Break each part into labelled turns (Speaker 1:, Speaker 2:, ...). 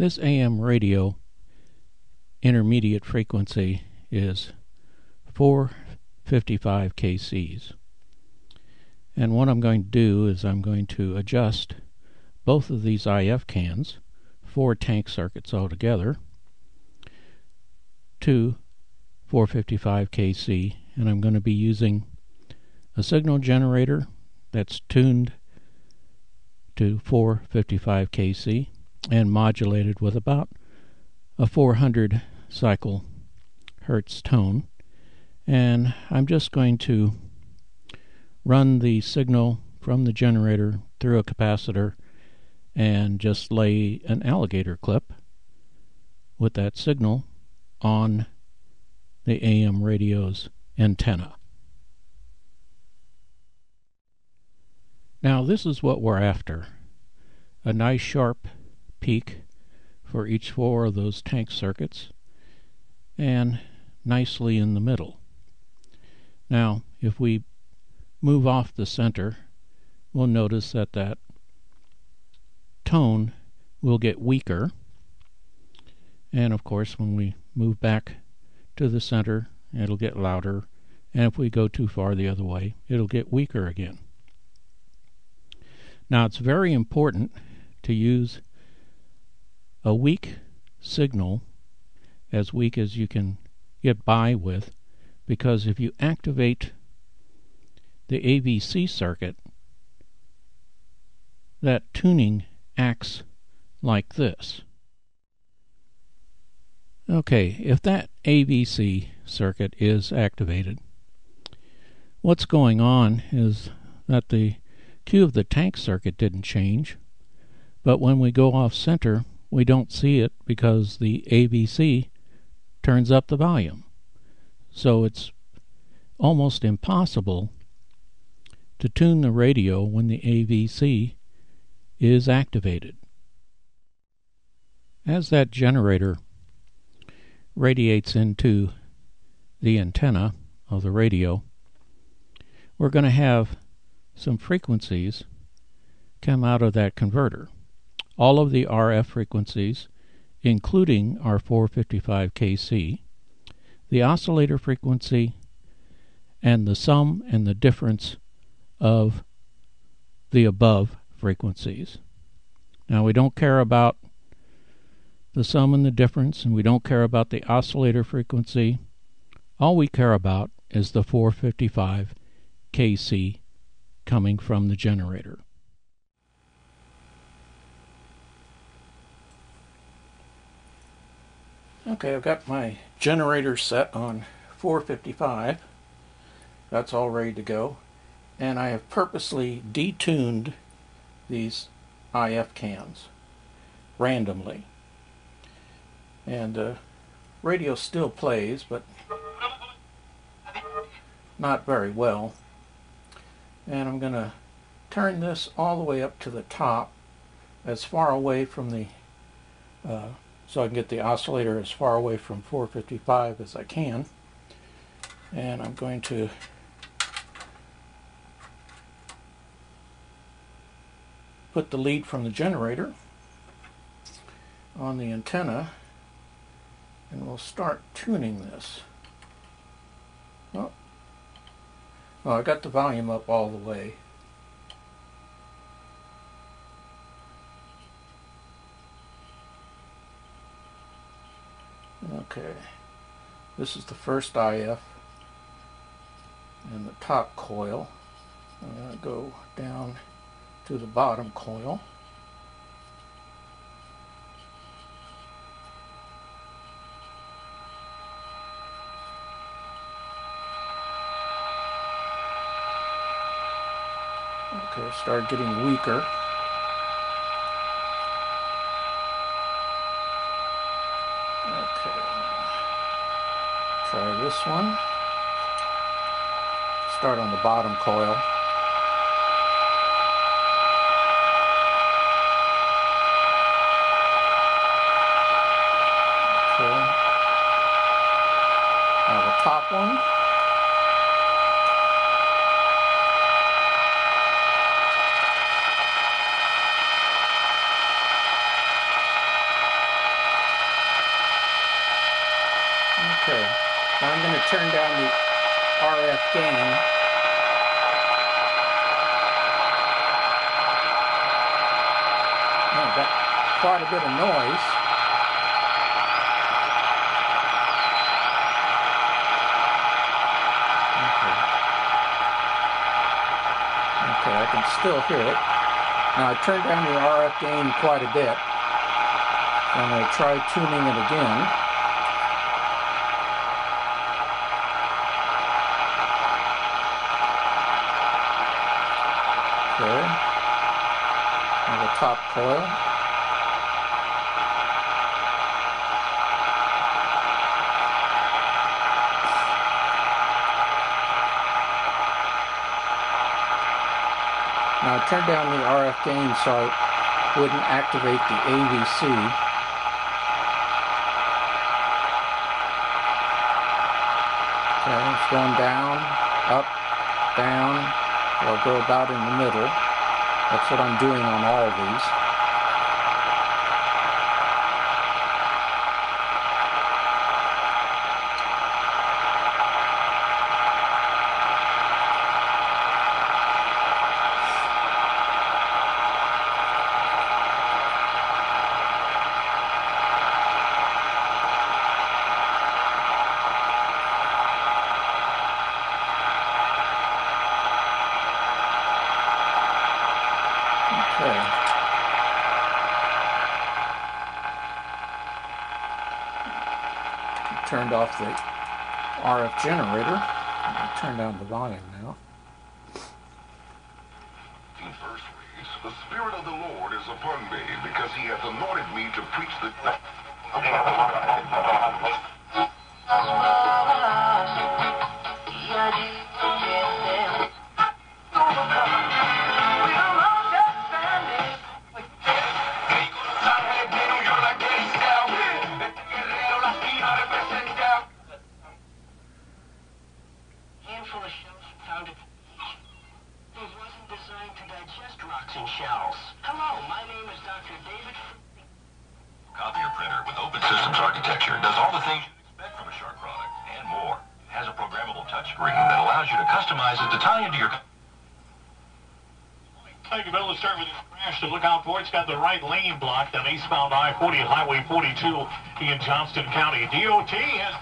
Speaker 1: This AM radio intermediate frequency is 455 kcs. And what I'm going to do is I'm going to adjust both of these IF cans, four tank circuits altogether, to 455 kc and I'm going to be using a signal generator that's tuned to 455 kc and modulated with about a 400 cycle hertz tone and I'm just going to run the signal from the generator through a capacitor and just lay an alligator clip with that signal on the AM radio's antenna. Now this is what we're after. A nice sharp peak for each four of those tank circuits and nicely in the middle. Now if we move off the center we'll notice that that tone will get weaker and of course when we move back to the center, it'll get louder, and if we go too far the other way, it'll get weaker again. Now, it's very important to use a weak signal, as weak as you can get by with, because if you activate the AVC circuit, that tuning acts like this. Okay, if that AVC circuit is activated, what's going on is that the Q of the tank circuit didn't change, but when we go off center, we don't see it because the AVC turns up the volume. So it's almost impossible to tune the radio when the AVC is activated. As that generator radiates into the antenna of the radio, we're going to have some frequencies come out of that converter. All of the RF frequencies, including our 455 kc, the oscillator frequency, and the sum and the difference of the above frequencies. Now, we don't care about the sum and the difference, and we don't care about the oscillator frequency. All we care about is the 455 kc coming from the generator. Okay, I've got my generator set on 455. That's all ready to go. And I have purposely detuned these IF cans randomly and uh, radio still plays but not very well and I'm going to turn this all the way up to the top as far away from the uh, so I can get the oscillator as far away from 455 as I can and I'm going to put the lead from the generator on the antenna and we'll start tuning this. Oh, oh I got the volume up all the way. Okay, this is the first IF and the top coil. I'm going to go down to the bottom coil. Okay, start getting weaker. this one. Start on the bottom coil. Okay. Now the top one. Okay. I'm going to turn down the RF gain. Oh, got quite a bit of noise. Okay. Okay, I can still hear it. Now I turned down the RF gain quite a bit. I'm going to try tuning it again. Okay. Now the top coil. Now I turned down the RF gain so I wouldn't activate the AVC. Okay, it's going down, up, down, or go about in the middle. That's what I'm doing on all of these. Okay. Turned off the RF generator. Turn down the volume now.
Speaker 2: Verse reads, The Spirit of the Lord is upon me, because he hath anointed me to preach the systems architecture does all the things you'd expect from a Sharp product and more. It has a programmable touchscreen that allows you to customize it to tie into your
Speaker 3: Thank you, Bill. Let's start with this crash to look out for. It's got the right lane blocked on eastbound I-40 Highway 42 in Johnston County. DOT has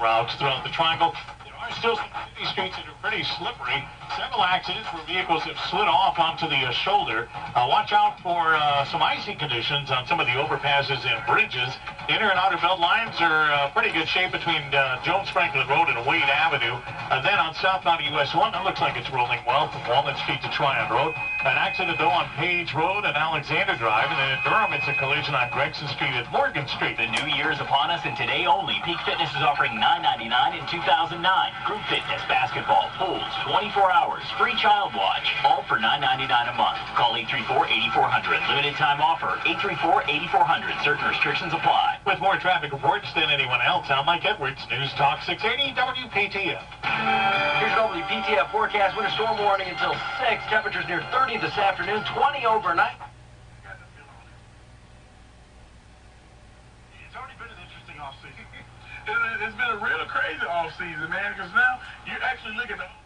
Speaker 3: routes throughout the triangle. There are still some city streets that are pretty slippery. Several accidents where vehicles have slid off onto the uh, shoulder. Uh, watch out for uh, some icy conditions on some of the overpasses and bridges. Inner and outer belt lines are uh, pretty good shape between uh, Jones Franklin Road and Wade Avenue. Uh, then on southbound US 1, that looks like it's rolling well from Walnut Street to Tryon Road. An accident though on Page Road and Alexander Drive. And then in Durham, it's a collision on Gregson Street at Morgan Street.
Speaker 4: The new year is upon us, and today only, Peak Fitness is offering $9.99 in 2009. Group fitness, basketball, pools, 24 hours, free child watch, all for $9.99 a month. Call 834-8400. Limited time offer, 834-8400. Certain restrictions apply.
Speaker 3: With more traffic reports than anyone else, I'm Mike Edwards, News Talk 680 WPTF.
Speaker 5: Here's your WPTF forecast. Winter storm warning until 6. Temperatures near 30 this afternoon, 20 overnight.
Speaker 6: It's already been an interesting off season. it's been a real crazy off season, man. Because now you're actually looking at